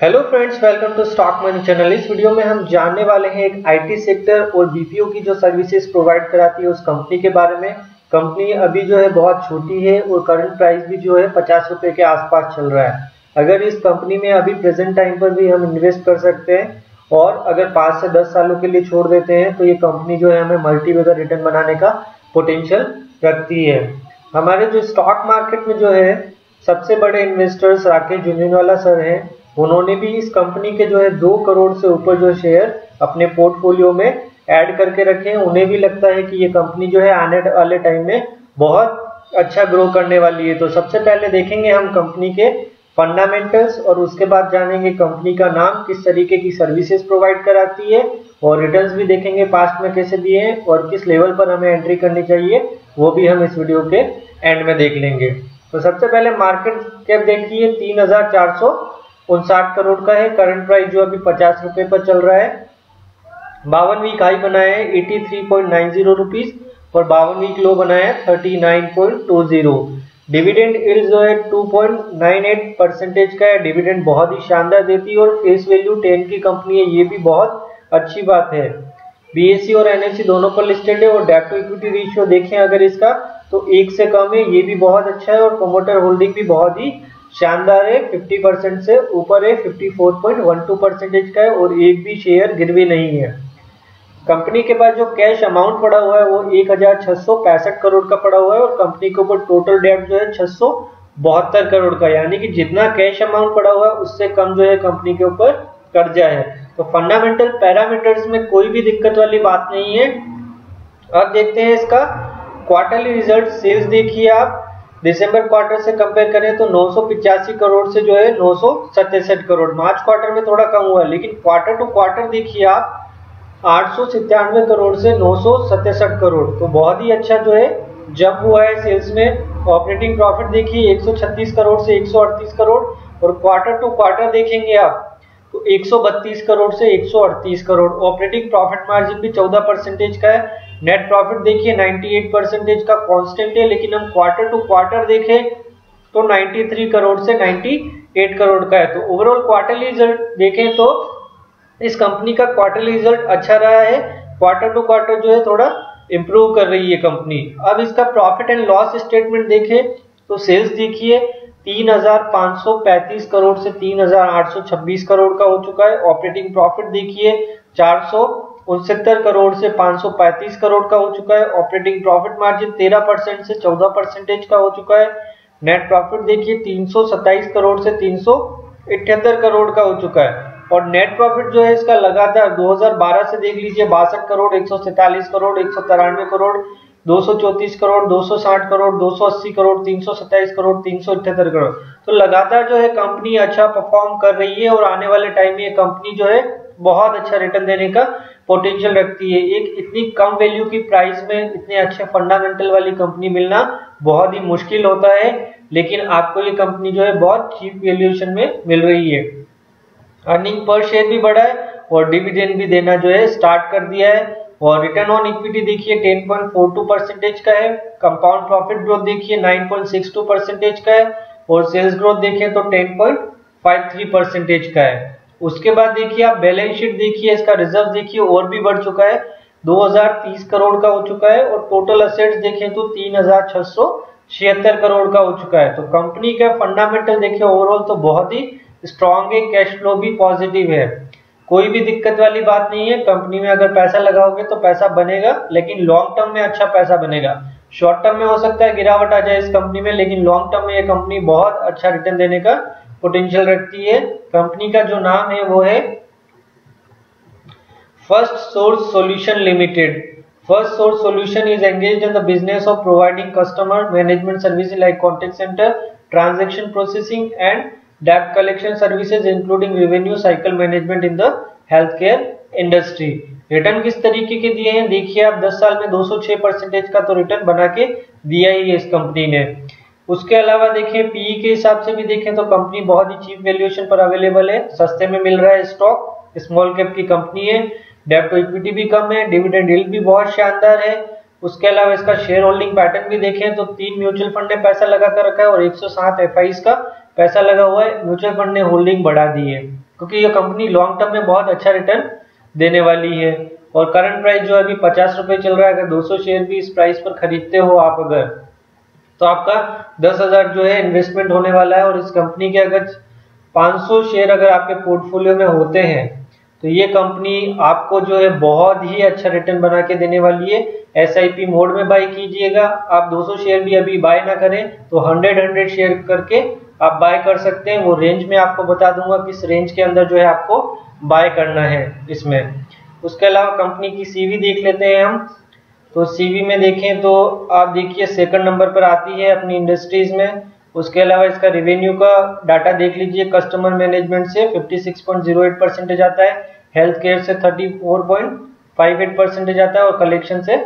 Hello friends welcome to stock money channel इस video में हम जानने वाले हैं एक आईटी सेक्टर और बीपीओ की जो सर्विसेज़ प्रोवाइड कराती है उस कंपनी के बारे में। कंपनी अभी जो है बहुत छोटी है और करंट प्राइस भी जो है पचास रुपए के आसपास चल रहा है। अगर इस कंपनी में अभी प्रेजेंट टाइम पर भी हम इन्वेस्ट कर सकते हैं और अगर पाँच से दस सालों के लिए छोड़ देते हैं तो ये कंपनी जो है हमें मल्टी वेगर रिटर्न बनाने का पोटेंशियल रखती है। हमारे जो स्टॉक मार्केट में जो है, सबसे बड़े इन्वेस्टर्स राकेश झुंझुनवाला सर हैं। उन्होंने भी इस कंपनी के जो है दो करोड़ से ऊपर जो शेयर अपने पोर्टफोलियो में ऐड करके रखे हैं। उन्हें भी लगता है कि ये कंपनी जो है आने वाले टाइम में बहुत अच्छा ग्रो करने वाली है। तो सबसे पहले देखेंगे हम कंपनी के फंडामेंटल्स और उसके बाद जानेंगे कंपनी का नाम, किस तरीके की सर्विसेज़ प्रोवाइड कराती है। और रिटर्न्स भी देखेंगे पास्ट में कैसे दिए हैं और किस लेवल पर हमें एंट्री करनी चाहिए, वो भी हम इस वीडियो के एंड में देख लेंगे। तो सबसे पहले मार्केट कैप देखिए, तीन हज़ार चार सौ उनसाठ करोड़ का है। करंट प्राइस जो अभी पचास रुपए पर चल रहा है, बावन वीक हाई बनाया है eighty three point nine zero rupees और बावन वीक लो बनाया है thirty nine point two zero dividend yield जो है 2.98 परसेंटेज का है। डिविडेंड बहुत ही शानदार देती है और फेस वैल्यू टेन की कंपनी है, ये भी बहुत अच्छी बात है। बीएससी और एनएससी दोनों पर लिस्टेड है और डेट टू इक्विटी रेशियो देखें अगर इसका तो एक से कम है, ये भी बहुत अच्छा है और प्रोमोटर होल्डिंग भी बहुत ही शानदार है 50 परसेंट से ऊपर है 54.12 परसेंटेज का है और एक भी शेयर गिरवी नहीं है। कंपनी के पास जो कैश अमाउंट पड़ा हुआ है, वो एक हज़ार छह सौ पैंसठ करोड़ का पड़ा हुआ है और कंपनी के ऊपर टोटल डेट जो है, छह सौ बहत्तर करोड़ का यानी कि जितना कैश अमाउंट पड़ा हुआ है, उससे कम जो है कंपनी के ऊपर कर्जा है। तो फंडामेंटल पैरामीटर्स में कोई भी दिक्कत वाली बात नहीं है। अब देखते हैं इसका क्वार्टरली रिज़ल्ट सेल्स देखिए आप। दिसंबर क्वार्टर से कंपेयर करें तो नौ करोड़ से जो है नौ करोड़। मार्च क्वार्टर में थोड़ा कम हुआ, लेकिन क्वार्टर टू क्वार्टर देखिए आप, आठ करोड़ से नौ करोड़। तो बहुत ही अच्छा जो है जब हुआ है सेल्स में। ऑपरेटिंग प्रॉफिट देखिए 136 करोड़ से 138 करोड़। और क्वार्टर टू क्वार्टर देखेंगे आप तो 132 करोड़ से 138 करोड़। ऑपरेटिंग प्रॉफिट मार्जिन भी 14 परसेंटेज का है। नेट प्रॉफिट देखिए 98 परसेंटेज का कांस्टेंट है लेकिन हम क्वार्टर टू क्वार्टर देखें तो 93 करोड़ से 98 करोड़ का है। तो ओवरऑल क्वार्टरली रिज़ल्ट देखें तो इस कंपनी का क्वार्टरली रिज़ल्ट अच्छा रहा है। क्वार्टर टू क्वार्टर जो है थोड़ा इंप्रूव कर रही है कंपनी अब इसका प्रॉफिट एंड लॉस स्टेटमेंट देखें तो सेल्स देखिए 3,535 करोड़ से 3,826 करोड़ का हो चुका है। ऑपरेटिंग प्रॉफिट देखिए चार करोड़ से 535 करोड़ का हो चुका है। ऑपरेटिंग प्रॉफिट मार्जिन 13 परसेंट से 14 परसेंटेज का हो चुका है। नेट प्रॉफिट देखिए 327 करोड़ से तीन करोड़ का हो चुका है। और नेट प्रॉफिट जो है, इसका लगातार 2012 से देख लीजिए, बासठ करोड़, एक सौ सैंतालीस करोड़, एक करोड़, दो सौ चौंतीस करोड़ 260 करोड़ 280 करोड़ 327 करोड़ 378 करोड़। तो लगातार जो है, कंपनी अच्छा परफॉर्म कर रही है और आने वाले टाइम में ये कंपनी जो है, बहुत अच्छा रिटर्न देने का पोटेंशियल रखती है। एक इतनी कम वैल्यू की प्राइस में इतने अच्छे फंडामेंटल वाली कंपनी मिलना बहुत ही मुश्किल होता है, लेकिन आपको ये कंपनी जो है बहुत चीप वैल्यूएशन में मिल रही है। अर्निंग पर शेयर भी बढ़ा है और डिविडेंड भी देना जो है स्टार्ट कर दिया है। और रिटर्न ऑन इक्विटी देखिए 10.42 परसेंटेज का है। कंपाउंड प्रॉफिट ग्रोथ देखिए 9.62 परसेंटेज का है। और सेल्स ग्रोथ देखिए तो 10.53 परसेंटेज का है। उसके बाद देखिए आप बैलेंस शीट देखिए, इसका रिज़र्व देखिए, और भी बढ़ चुका है। 2030 करोड़ का हो चुका है और टोटल असेट्स देखें तो तीन हज़ार छह सौ छिहत्तर करोड़ का हो चुका है। तो कंपनी का फंडामेंटल देखिए ओवरऑल तो बहुत ही स्ट्रॉन्ग है कैश फ्लो भी पॉजिटिव है। कोई भी दिक्कत वाली बात नहीं है कंपनी में अगर पैसा लगाओगे तो पैसा बनेगा, लेकिन लॉन्ग टर्म में अच्छा पैसा बनेगा। शॉर्ट टर्म में हो सकता है गिरावट आ जाए इस कंपनी में, लेकिन लॉन्ग टर्म में ये कंपनी बहुत अच्छा रिटर्न देने का पोटेंशियल रखती है। कंपनी का जो नाम है वो है first source solution limited first source solution is engaged in the business of providing customer management service like contact centre transaction processing and debt collection services, including revenue cycle management in the healthcare industry return किस तरीके के दिए हैं? देखिए आप 10 साल में 206 percentage का तो रिटर्न बना के दिया ही है इस कंपनी ने। उसके अलावा देखें पीई के हिसाब से भी देखें तो कंपनी बहुत ही चीप वैल्यूएशन पर अवेलेबल है। सस्ते में मिल रहा है स्टॉक स्मॉल कैप की कंपनी है। डेप्ट इक्विटी भी कम है डिविडेंड यील्ड भी बहुत शानदार है। उसके अलावा इसका शेयर होल्डिंग पैटर्न भी देखें तो तीन म्यूचुअल फंड ने पैसा लगा कर रखा है और 107 एफ़ का पैसा लगा हुआ है। म्यूचुअल फंड ने होल्डिंग बढ़ा दी है, क्योंकि ये कंपनी लॉन्ग टर्म में बहुत अच्छा रिटर्न देने वाली है। और करंट प्राइस जो अभी पचास रुपए चल रहा है, अगर 200 शेयर भी इस प्राइस पर खरीदते हो आप अगर तो आपका दस हज़ार जो है इन्वेस्टमेंट होने वाला है और इस कंपनी के अगर 500 शेयर अगर आपके पोर्टफोलियो में होते हैं तो ये कंपनी आपको जो है बहुत ही अच्छा रिटर्न बना के देने वाली है। एसआईपी मोड में बाय कीजिएगा। आप 200 शेयर भी अभी बाय ना करें तो 100 100 शेयर करके आप बाय कर सकते हैं। वो रेंज में आपको बता दूँगा किस रेंज के अंदर जो है आपको बाय करना है इसमें। उसके अलावा कंपनी की सीवी देख लेते हैं हम। तो सीवी में देखें तो आप देखिए सेकंड नंबर पर आती है अपनी इंडस्ट्रीज़ में। उसके अलावा इसका रिवेन्यू का डाटा देख लीजिए। कस्टमर मैनेजमेंट से 56.08 परसेंटेज आता है। हेल्थ केयर से 34.58 परसेंटेज आता है और कलेक्शन से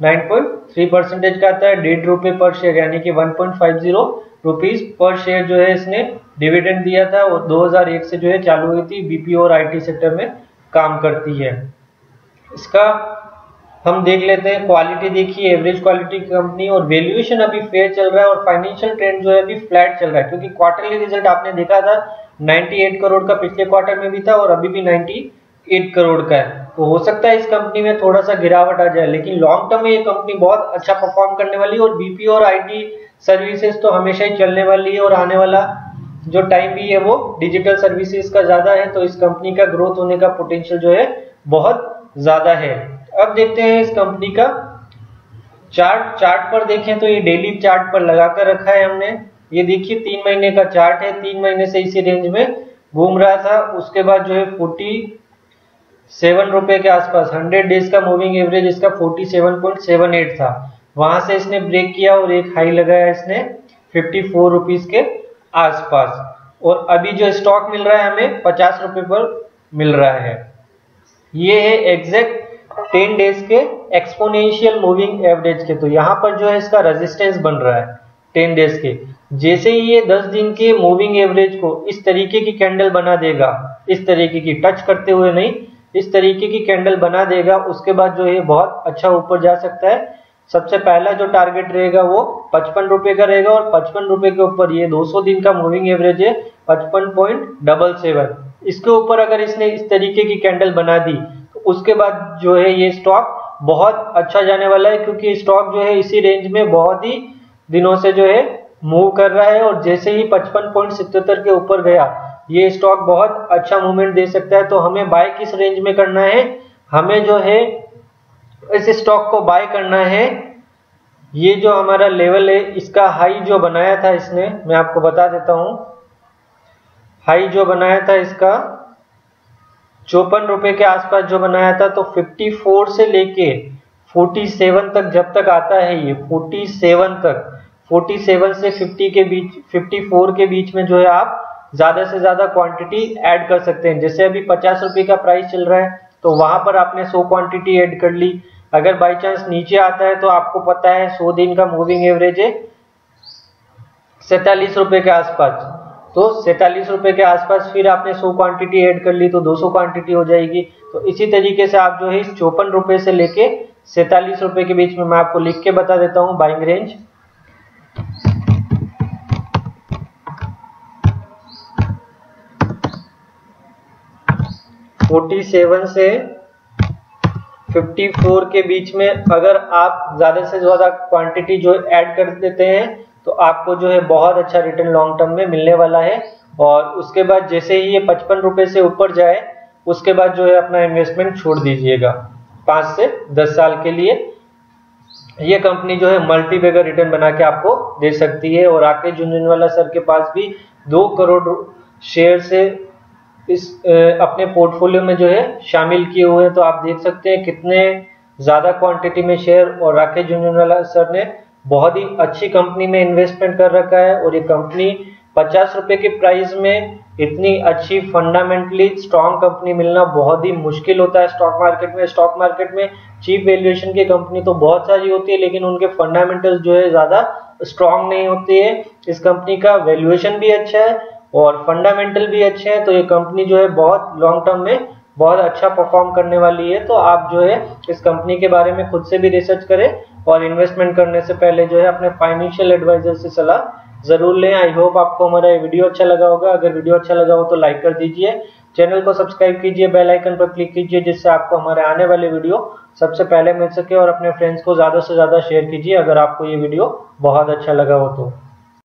9.3 परसेंटेज का आता है। डेढ़ रुपए पर शेयर यानी कि 1.50 रुपीस पर शेयर जो है इसने डिविडेंड दिया था। और 2001 से जो है चालू हुई थी। बीपीओ और आईटी सेक्टर में काम करती है। इसका हम देख लेते हैं क्वालिटी देखिए एवरेज क्वालिटी कंपनी और वैल्यूएशन अभी फेयर चल रहा है और फाइनेंशियल ट्रेंड जो है अभी फ्लैट चल रहा है, क्योंकि क्वार्टरली रिज़ल्ट आपने देखा था 98 करोड़ का पिछले क्वार्टर में भी था और अभी भी 98 करोड़ का है। तो हो सकता है इस कंपनी में थोड़ा सा गिरावट आ जाए, लेकिन लॉन्ग टर्म में ये कंपनी बहुत अच्छा परफॉर्म करने वाली है और बीपी और आईटी सर्विसेज़ तो हमेशा ही चलने वाली है और आने वाला जो टाइम भी है वो डिजिटल सर्विसेज़ का ज़्यादा है तो इस कंपनी का ग्रोथ होने का पोटेंशियल जो है बहुत ज़्यादा है। अब देखते हैं इस कंपनी का चार्ट चार्ट पर देखें तो ये डेली चार्ट पर लगाकर रखा है हमने। ये देखिए, तीन महीने का चार्ट है। तीन महीने से इसी रेंज में घूम रहा था। उसके बाद जो है फोर्टी सेवन रुपए के आसपास हंड्रेड डेज़ का मूविंग एवरेज इसका forty seven point seven eight था। वहाँ से इसने ब्रेक किया और एक हाई लगाया इसने फिफ्टी फोर रुपीज़ के आसपास। और अभी जो स्टॉक मिल रहा है हमें, पचास रुपए पर मिल रहा है। ये है एग्जैक्ट टेन डेज़ के एक्सपोनेंशियल मूविंग एवरेज के तो यहाँ पर जो है इसका रेजिस्टेंस बन रहा है टेन डेज़ के। जैसे ही ये दस दिन के मूविंग एवरेज को इस तरीके की कैंडल बना देगा, इस तरीके की टच करते हुए नहीं, इस तरीके की कैंडल बना देगा, उसके बाद जो है बहुत अच्छा ऊपर जा सकता है। सबसे पहला जो टारगेट रहेगा वो पचपन रुपए का रहेगा और पचपन रुपए के ऊपर ये 200 दिन का मूविंग एवरेज है, पचपन पॉइंट डबल सेवन। इसके ऊपर अगर इसने इस तरीके की कैंडल बना दी उसके बाद जो है ये स्टॉक बहुत अच्छा जाने वाला है, क्योंकि स्टॉक जो है इसी रेंज में बहुत ही दिनों से जो है मूव कर रहा है और जैसे ही पचपन पॉइंट सितर के ऊपर गया, ये स्टॉक बहुत अच्छा मूवमेंट दे सकता है। तो हमें बाय किस रेंज में करना है? हमें जो है इस स्टॉक को बाय करना है। ये जो हमारा लेवल है, इसका हाई जो बनाया था इसने, मैं आपको बता देता हूँ। हाई जो बनाया था इसका चौपन रुपए के आसपास जो बनाया था तो 54 से लेके 47 तक जब तक आता है ये 47 तक। 47 से 50 के बीच 54 के बीच में जो है आप ज़्यादा से ज़्यादा क्वांटिटी ऐड कर सकते हैं। जैसे अभी पचास रुपए का प्राइस चल रहा है तो वहाँ पर आपने 100 क्वांटिटी ऐड कर ली। अगर बाई चांस नीचे आता है तो आपको पता है 100 दिन का मूविंग एवरेज है, सैतालीस रुपए के आसपास। तो सैतालीस रुपए के आसपास फिर आपने 100 क्वांटिटी ऐड कर ली तो 200 क्वांटिटी हो जाएगी। तो इसी तरीके से आप जो है चौपन रुपए से लेके सैतालीस रुपए के बीच में मैं आपको लिख के बता देता हूँ बाइंग रेंज फोर्टी सेवन से 54 के बीच में अगर आप ज़्यादा से ज़्यादा क्वांटिटी जो ऐड कर देते हैं तो आपको जो है बहुत अच्छा रिटर्न लॉन्ग टर्म में मिलने वाला है। और उसके बाद जैसे ही ये पचपन रुपए से ऊपर जाए, उसके बाद जो है अपना इन्वेस्टमेंट छोड़ दीजिएगा। पाँच से दस साल के लिए। ये कंपनी जो है मल्टी बेगर रिटर्न बना के आपको दे सकती है। और आके झुंझुनवाला सर के पास भी दो करोड़ शेयर से इस अपने पोर्टफोलियो में जो है शामिल किए हुए हैं। तो आप देख सकते हैं कितने ज़्यादा क्वांटिटी में शेयर और राकेश झुंझुनवाला सर ने बहुत ही अच्छी कंपनी में इन्वेस्टमेंट कर रखा है और ये कंपनी पचास रुपए के प्राइस में इतनी अच्छी फंडामेंटली स्ट्रॉन्ग कंपनी मिलना बहुत ही मुश्किल होता है स्टॉक मार्केट में। स्टॉक मार्केट में चीप वैल्यूएशन की कंपनी तो बहुत सारी होती है, लेकिन उनके फंडामेंटल्स जो है ज़्यादा स्ट्रॉन्ग नहीं होती है। इस कंपनी का वैल्यूएशन भी अच्छा है और फंडामेंटल भी अच्छे हैं तो ये कंपनी जो है बहुत लॉन्ग टर्म में बहुत अच्छा परफॉर्म करने वाली है तो आप जो है इस कंपनी के बारे में खुद से भी रिसर्च करें और इन्वेस्टमेंट करने से पहले जो है अपने फाइनेंशियल एडवाइजर से सलाह ज़रूर लें। आई होप आपको हमारा ये वीडियो अच्छा लगा होगा। अगर वीडियो अच्छा लगा हो तो लाइक कर दीजिए। चैनल को सब्सक्राइब कीजिए बेल आइकन पर क्लिक कीजिए, जिससे आपको हमारे आने वाले वीडियो सबसे पहले मिल सके और अपने फ्रेंड्स को ज़्यादा से ज़्यादा शेयर कीजिए। अगर आपको ये वीडियो बहुत अच्छा लगा हो तो।